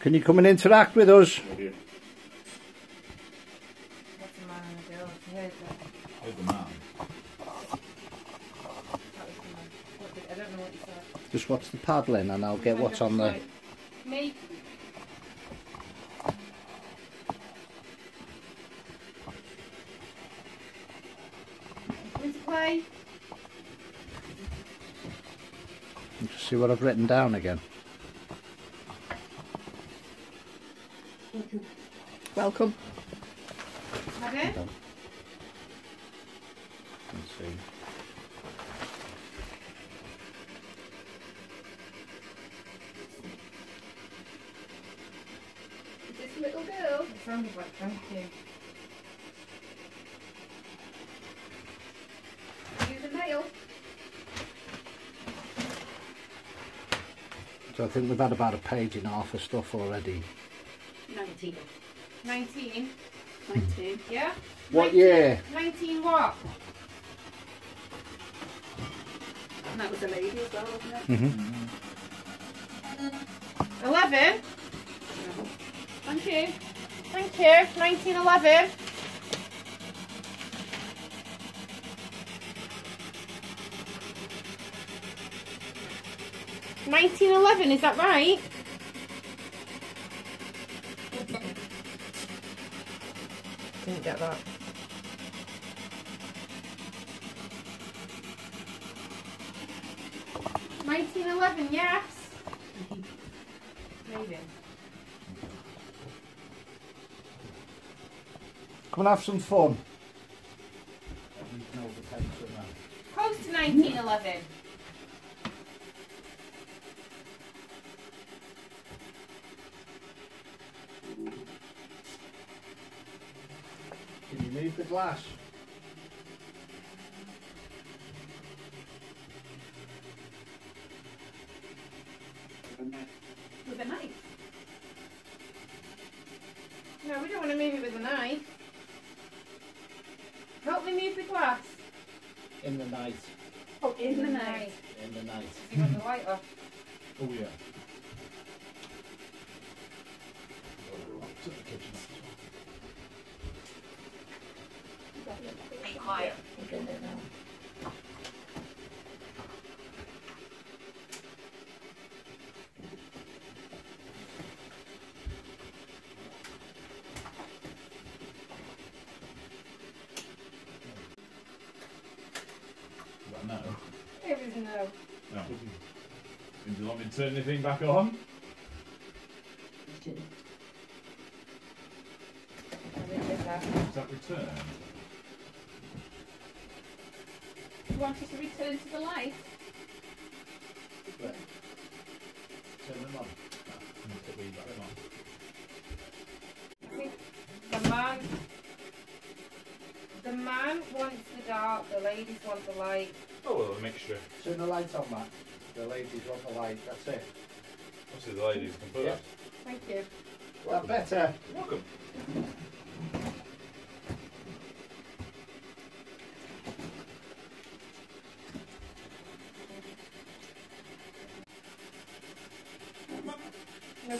Can you come and interact with us? Right here. What's a man and a girl? It's heard that. Here's the man. That was the man. What did, I don't know what you said. Just watch the paddling and I'll get what's on the... Me. To see what I've written down again. Welcome. Pardon? Let's see. Is this little girl? It sounded like thank you. Are you the male? So I think we've had about a page and a half of stuff already. 19. 19. 19. Yeah? What 19 year? 19 what? And that was a lady as well, wasn't it? Mm-hmm. 11? Thank you. Thank you. 1911. Nineteen eleven, is that right? Didn't get that. Nineteen eleven, yes. Maybe. Come and have some fun. Close to 1911. Can you move the? With a knife. No, we don't want to move it with a knife. Help me move the glass. In the night. Oh, in the night. In the night. You got the light off. Oh yeah. Be quiet. But no. It was no. No. Do you want me to turn anything back on? I didn't get that. Is that return? You want us to return to the light? Turn them on. Put on. The man. The man wants the dark, the ladies want the light. Oh, well, a mixture. Turn the light on, Matt. The ladies want the light. That's it. Obviously, the ladies can put Yeah. it. Thank you. Is that better? Welcome.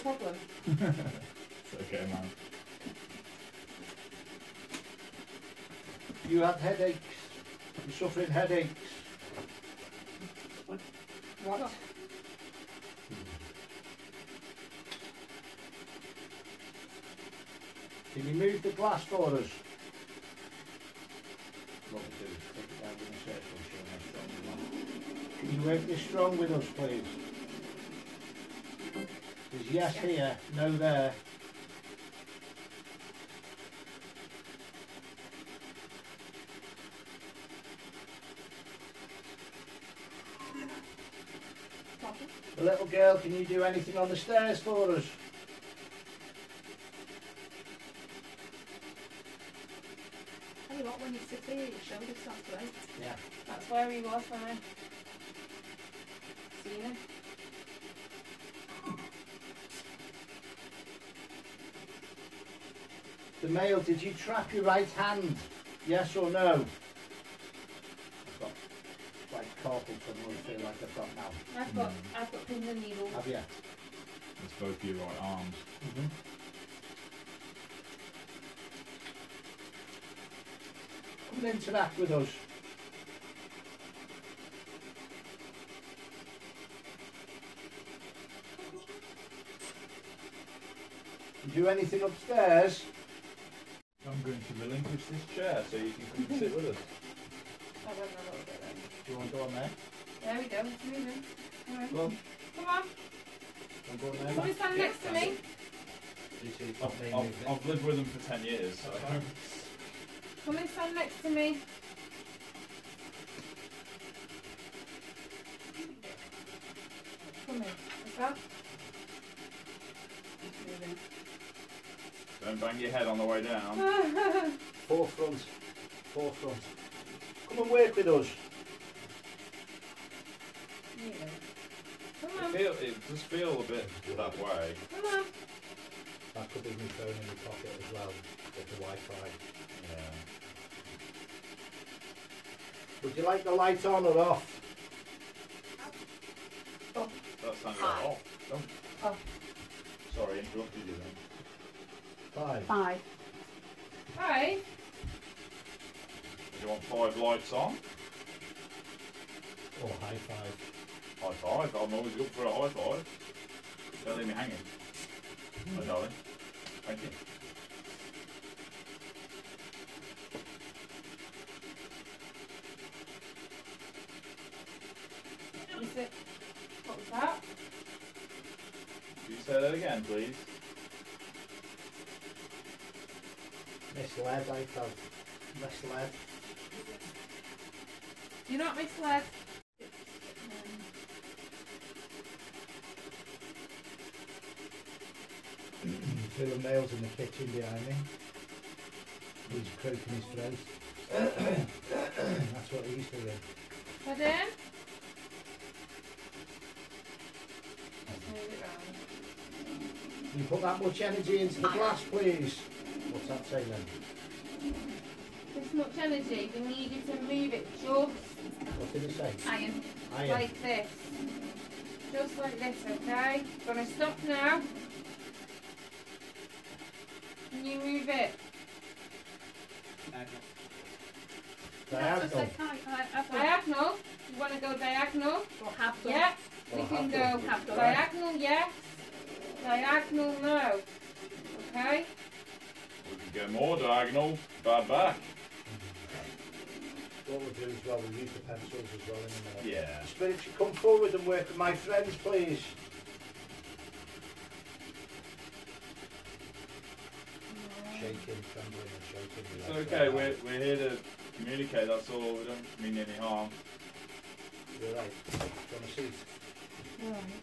Problem. It's okay, man. You have headaches. You're suffering headaches. What? What? Can you move the glass for us? What we do is take it down in a circle, show how strong you are. Can you work this strong with us, please? There's yes here, no there. The little girl, can you do anything on the stairs for us? Tell you what, when you sit here, your shoulders start to. Yeah. That's where he was when I seen him. The male, did you trap your right hand? Yes or no? I've got like carpal tunnel, I feel like I've got now. I've got I've got pins and needles. Have you? It's both your right arms. Mm-hmm. Come and interact with us. You do anything upstairs? I'm going to relinquish this chair so you can come sit with us. I don't know what we're doing. Do you want to go on there? There we go. It's moving. Come on. Go on. Come on. Want to go on there? Somebody stand next to me. You see, it's I've, not being I've, moved. I've lived with them for 10 years, so. Come and stand next to me. Come here. What's that? It's moving. Don't bang your head on the way down. Forefront. Forefront. Come and work with us. Yeah. Come It, on. feel, it does feel a bit that way. Come on. That could be my phone in my pocket as well, with the Wi-Fi. Yeah. Would you like the light on or off? That sounded Hi. off. Oh. Oh. Sorry, interrupted you then. Five. Five. Five. Do you want five lights on? Or high five. High five. I'm always good for a high five. Don't leave me hanging. My darling. Thank you. Is it? What was that? Can you say that again, please? Misled, I felt. Misled. You're not misled. Feel the nails in the kitchen behind me. He's croaking his throat. That's what he's doing. Pardon? It round. Can you put that much energy into the glass, please? What's that saying then? This much energy, we need you to move it just What did it say? iron, Iron. like this. Just like this, okay? Gonna stop now. Can you move it? Diagonal. Just like, I, I, I've Diagonal? You wanna go diagonal? or have done. Yeah. Or We can go done. Have done. diagonal, yes. Diagonal, no. Okay? We can go more diagonal. Bad back. What we'll do is well, we'll use the pencils as well in a minute. Yeah. Spirit, come forward and work with my friends, please. Shaking, trembling and shaking. It's okay, we're, we're here to communicate, that's all. We don't mean any harm. You're right. Do you want a seat? Well, you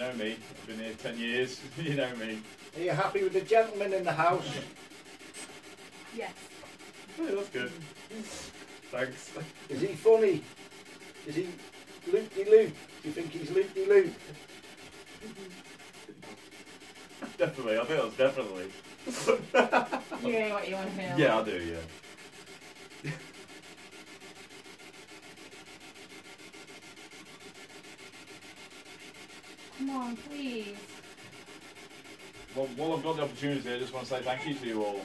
know me. I've been here 10 years. you know me. Are you happy with the gentleman in the house? Yes. Yeah, that's good. Thanks. Is he funny? Is he loop-de-loop? Do you think he's loop-de-loop? Definitely, I think that's definitely. You know what you want to hear. Yeah, I do, yeah. Come on, please. Well, while I've got the opportunity, I just want to say thank you to you all.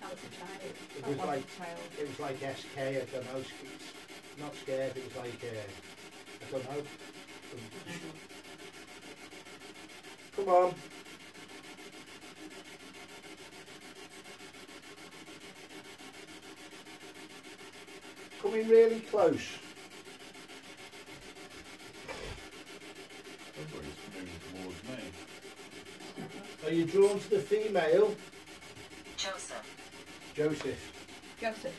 That was a child. It was was like it was like SK. I don't know. Not scared. It was like uh, I don't know. Come on. Coming really close. Everybody's moving towards me. Are you drawn to the female? Joseph. Joseph. Joseph.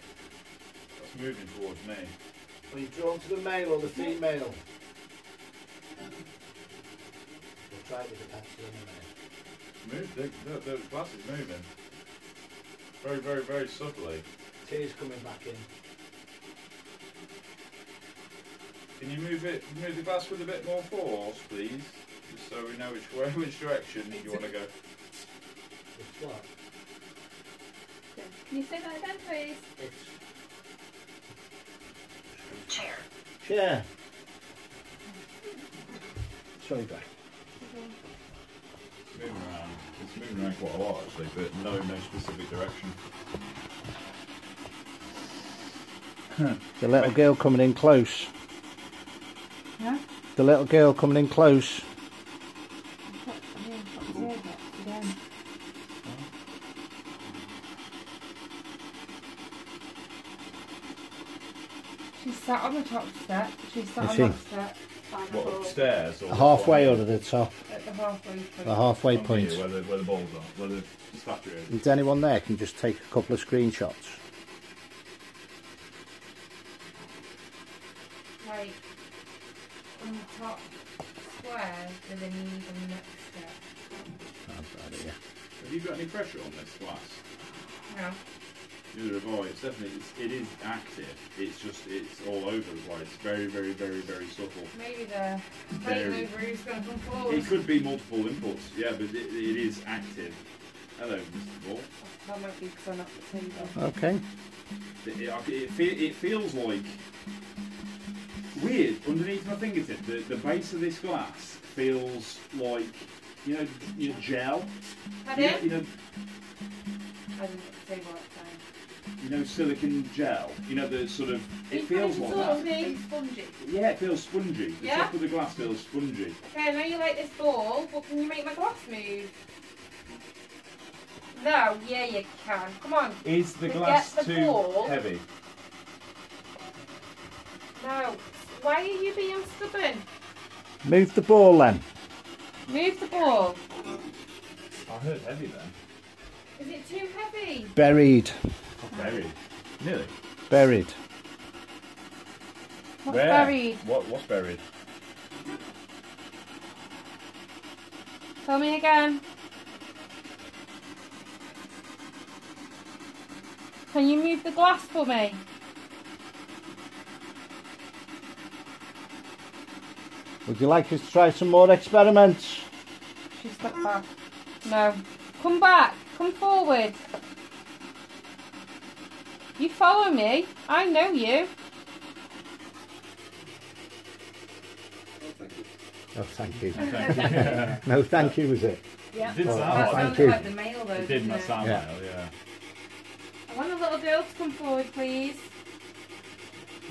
That's moving towards me. Are you drawn to the male or the female? We'll try it with the pencil in a minute. Move, the, the, the glass is moving. Very, very, very subtly. Tears coming back in. Can you move it, move the glass with a bit more force, please? Just so we know which way, which direction you want to go. It's what? Can you say that again, please? It's Chair. Chair. Sorry, Greg. It's moving around. It's moving around quite a lot actually, but no, no specific direction. The little girl coming in close. Yeah? The little girl coming in close. Again. She's sat on the top step. She's sat Is on she? that step What the upstairs or Halfway or over the top. at the halfway point. The halfway on point. here, where the where the balls are, where the statue is. Is anyone there can just take a couple of screenshots? Like on the top square with an even next step. Have you got any pressure on this glass? No. Neither have I. It's definitely it's, it is active. It's just it's all over the place. Very very very very subtle. Maybe the Very. plate mover is going to come forward. It could be multiple inputs, yeah, but it, it is active. Hello, Mr. Ball. That might be because I'm at the table. Okay. It, it, it, fe- it feels like weird underneath my fingertip. The, the base of this glass feels like you know, you know gel. You know, Pardon? you know, I didn't at the table that time. You know silicon gel. You know the sort of. It feels like that. spongy. Yeah, it feels spongy. The Yeah? top of the glass feels spongy. Okay, I know you like this ball, but can you make my glass move? No, yeah you can. Come on. Is the Forget glass the too ball. heavy? No. Why are you being stubborn? Move the ball then. Move the ball. I heard heavy then. Is it too heavy? Buried. Very. Nearly. Buried. What's Where? buried? What? What's buried? Tell me again. Can you move the glass for me? Would you like us to try some more experiments? She stepped back. No. Come back. Come forward. You follow me. I know you. Oh, thank you. Thank you. No, thank you, was it? Yeah. Did Oh, sound That thank like sounded you. like the male though. it did didn't my it? sound Yeah. yeah. yeah. I want a little girl to come forward, please.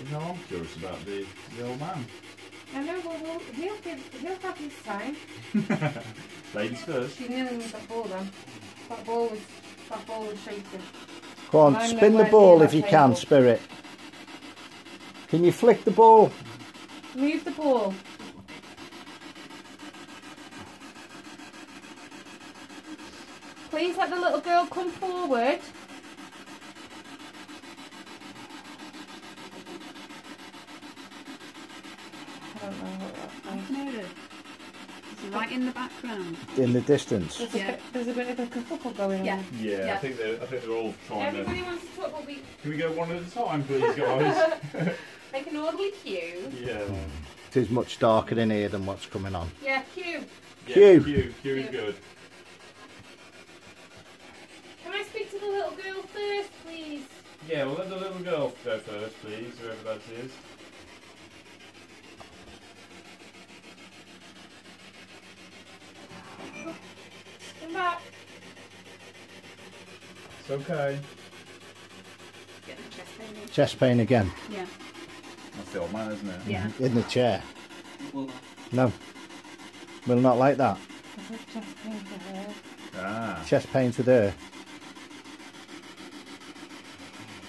You know, I'm curious about the, the old man. I know, but we'll, he'll, give, he'll have his time. Ladies first. She's kneeling with that ball then. That ball was, that ball was shaking. Go on, I'm spin the ball if that you can. Spirit. Can you flick the ball? Move the ball. Please let the little girl come forward. I don't know what that's I like. Know. It's right in the background. In the distance. There's a, Yeah. bit, there's a bit of a kerfuffle going Yeah. on. Yeah, I think they're I think they're all trying Everybody to. wants to talk, but we Can we go one at a time, please, guys? make an orderly queue. yeah. It is much darker in here than what's coming on. Yeah, queue. Yeah, Q. Q. Q is good. Can I speak to the little girl first, please? Yeah, well let the little girl go first, please, whoever that is. Come back. It's okay. Get the chest pain in. Chest pain again. Yeah. That's the old man, isn't it? Yeah. In the chair. No. Will not like that. I said chest pain for her. Ah. Chest pains with her.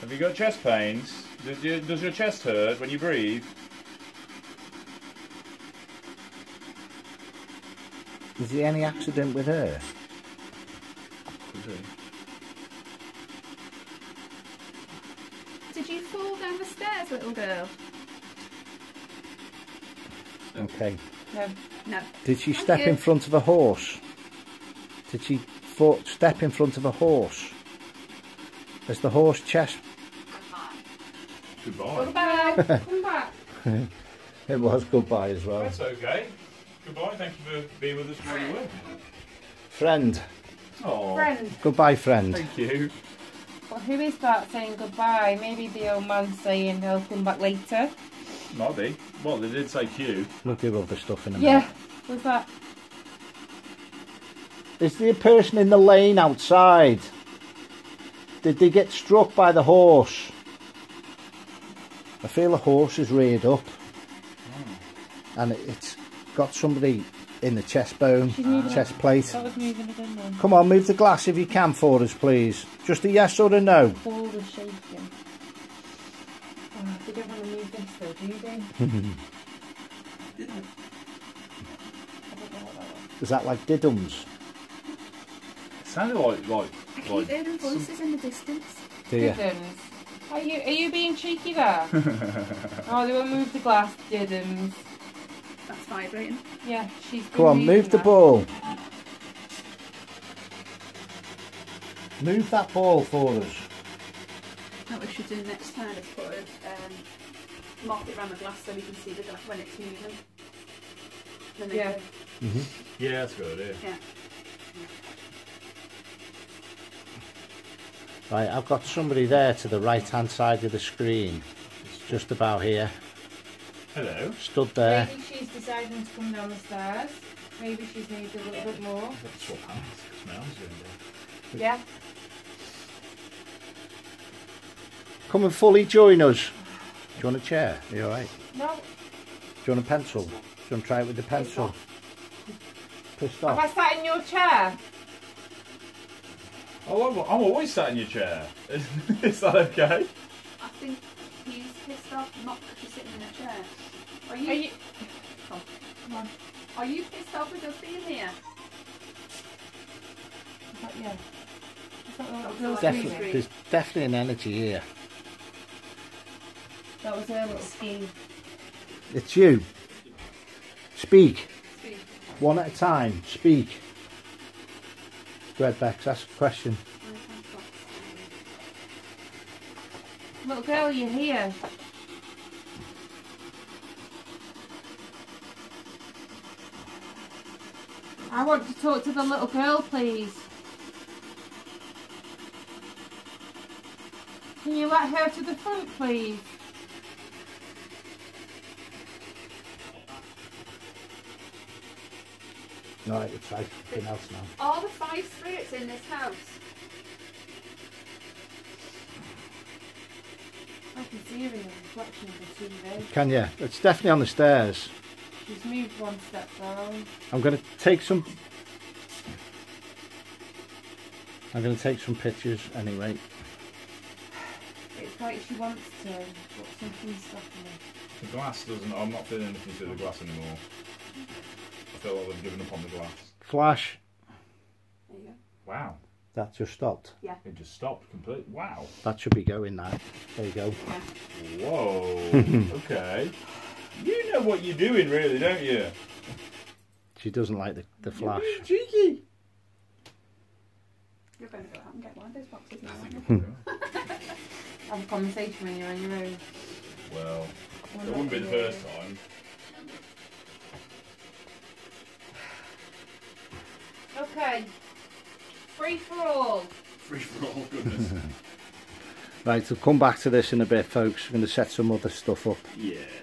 Have you got chest pains? Does your, does your chest hurt when you breathe? Is there any accident with her? Did you fall down the stairs, little girl? Okay. No. No. Did she Thank step you. in front of a horse? Did she step in front of a horse? Has the horse chest? Goodbye. Goodbye. Goodbye. Come back. It was goodbye as well. That's okay. Goodbye. Thank you for being with us while you were. Friend. Oh. Friend. Goodbye, friend. Thank you. Well, who is that saying goodbye? Maybe the old man saying he'll come back later. Might be. Well, they did say Q. We'll do other stuff in a Yeah. minute. What's that? Is there a person in the lane outside? Did they get struck by the horse? I feel the horse is reared up. Hmm. And it's got somebody in the chest bone, She's chest plate. That was moving again. Come on, move the glass if you can for us, please. Just a yes or a no. Ball shaking. Oh, they don't want to move this though, do they? I don't know what that was. Is that like diddums? It sounded like like I keep like hearing voices in the distance. Do you? Diddums. Are you are you being cheeky there? oh, they won't move the glass, Diddums. That's vibrating. Yeah, she's. Come on, moving move the that. ball. Move that ball for us. What we should do next time is put a um, mark it around the glass so we can see the glass when it's moving. Then they Yeah. go, yeah, that's a good idea. yeah. Right, I've got somebody there to the right hand side of the screen. It's just about here. Hello. Stood there. Maybe she's deciding to come down the stairs. Maybe she's needs a little bit more. I've got to swap my arm's going down. Yeah. Come and fully join us. Do you want a chair? Are you alright? No. Do you want a pencil? Do you want to try it with the pencil? Pissed Have I sat in your chair? Oh, I'm, I'm always sat in your chair. Is that okay? I think he's pissed off not that you're sitting in a chair. Are you, Are you? Come. Come on. are you pissed off with us being here? Is that, yeah. Is that the little That's girl the Definitely, screaming? there's definitely an energy here. That was her little scheme. It's you. Speak. Speak. One at a time. Speak. Go ahead, Bex. Ask a question. Little girl, you're here. I want to talk to the little girl, please. Can you let her to the front, please? Right, it's like something else now. Are the five spirits in this house? I can see her in the reflection of the TV. Can you? It's definitely on the stairs. She's moved one step down. I'm going to take some. I'm going to take some pictures anyway. It's like she wants to, but something's stopping her. The glass doesn't. I'm not feeling anything to the glass anymore. I feel like we've given up on the glass. Flash. There you go. Wow. That just stopped. Yeah. It just stopped completely. Wow. That should be going now. There you go. Yeah. Whoa. okay. You know what you're doing, really, don't you? She doesn't like the, the flash. You're being cheeky. You're going to go out and get one of those boxes now. Hmm. Have a conversation when you're on your own. well, Or it wouldn't be the first own. time. Okay. Free for all. Free for all goodness. Right, we'll come back to this in a bit, folks. We're going to set some other stuff up. yeah.